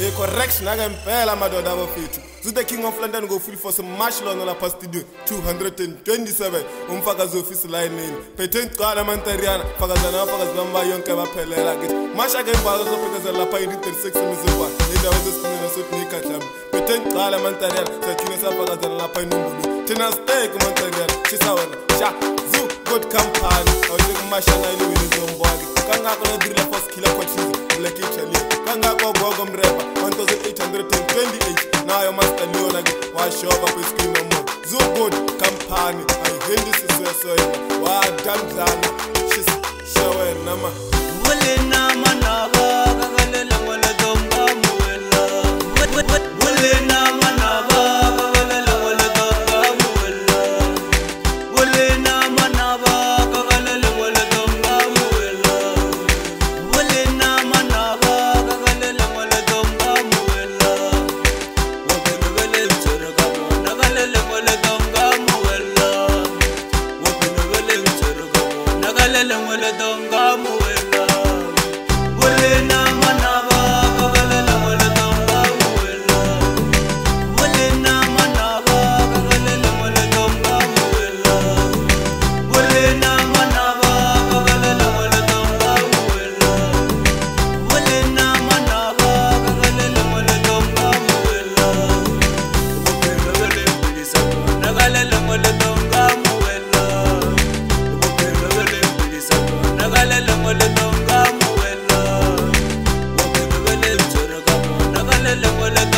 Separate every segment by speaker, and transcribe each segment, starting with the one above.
Speaker 1: E correction fell madoda abafethu to the king of london go for some force march lona past due. 227 umfakazi line layinini phethe ngicala amantariyana fakazana abafakazi bami bayonke baphelela kithi masha ke imbazo zophethezela lapha yini-36 imizilwane indawo zesinina sothi niyikhahlamba phethe ngicala amantariyana sathina safakazana lapha inombulu thina stake umantariyana shisa wena sha zu good company awuite kumashana eliwini ntombo wake kangako nedirila foskila kwachizi lekichali kangako gogo mreva 1828 nayo mastaliyonake washova kwiskinomo zo good company ayihendisisweswoe wadamdlana
Speaker 2: shisshewenama ulinamanava tangam wena la la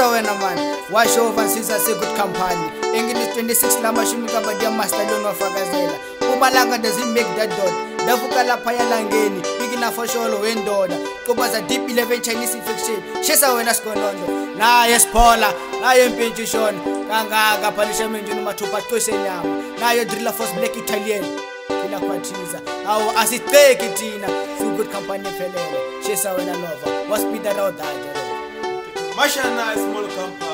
Speaker 3: ngiyakuthokoza wena mani washo ovansisa sekut company engini 26 lamashumi kabadiya master lon wafakazela umalanga ndezimake that dot ndafuka lapha yalangeni ikinafosholo wendoda qubaza deep 11 chinese infection shisa wena sikonondo naye siphola naye mpintshi shona kangaka phalisha mentshini mathupha aqwesenyama naye drilla force black italian ilakwathiza awu asiceki thina sigood company ephelele shisa wena lova waspeeda lawo dadaro
Speaker 2: Masha nice small compound.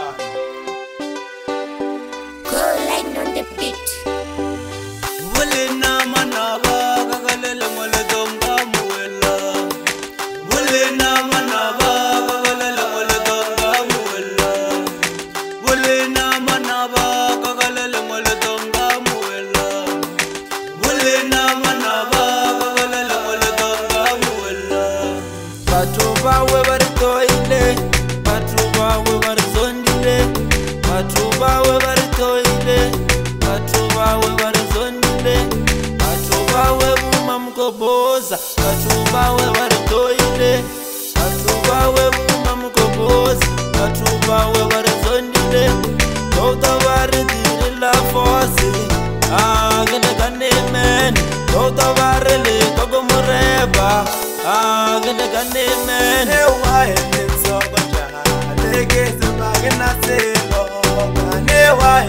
Speaker 4: vawe varitoire vatu vawe vuma mukobozi vatu vawe varizondire dota vari diri la fosi akenekanemen dota vari lekoko mureva akenekanemen ewaenetsoko jaalekezemakenatsekoanewae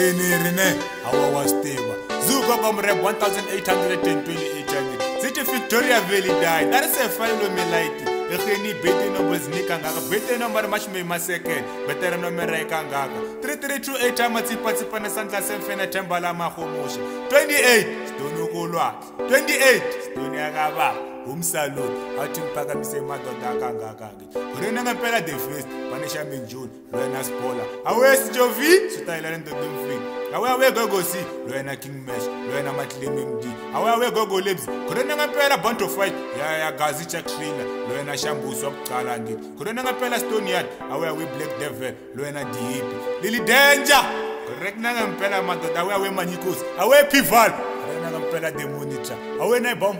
Speaker 1: ini rine hawa wa swi tiva zuka bamurebo 1828 ziti victoria valley dai na ri sefailomilaiti egeni bete nomboezini kangaka bete nombare mashumi masekele betere nomera e kangaka 3328 matsipatsipa nesandla semfena themba la mahomosha 28 sidoni okolwatla 28 sidoni yakabala umsaloni athi uphakamise madoda akangakange gore nangempela the first paneshamin june lwena spoler awesijovi sutayelane ndoda mfini awaawegogosi lwena king mash lwena matlemimd awaawegogolebs gore nangempela bonto fight yayagazi chakshrina lwena shambuso wakucalangi gore nangempela stoneyard awaawiblack devil lwena dhip lili danger gorek nangempela madoda awaawemanyikosi awepival gore nangempela the monitor awenaibom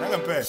Speaker 1: Pega pé.